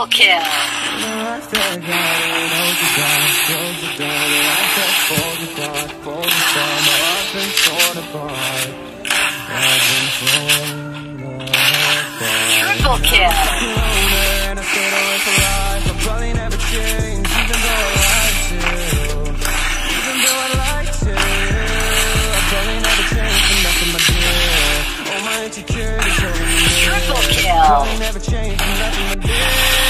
Triple kill. Triple kill. Triple kill.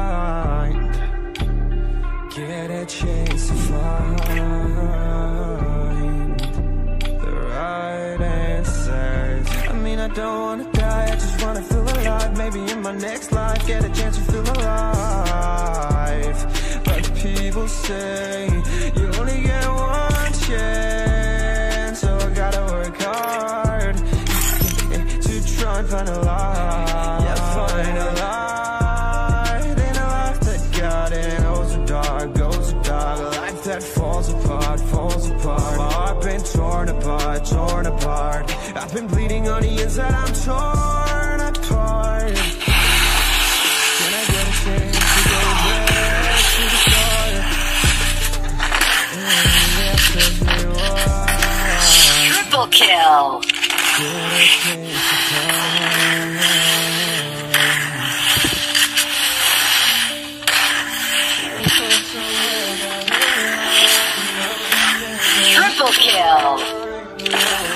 Chance to find the right answers. I mean, I don't wanna die, I just wanna feel alive. Maybe in my next life, get a chance to feel alive. But people say you only get one chance, so I gotta work hard to try and find a life. Yeah, find a light apart, torn apart. I've been bleeding on the inside. I'm torn apart. I get a chance to go back to the start? Triple kill. Triple kill. Yeah.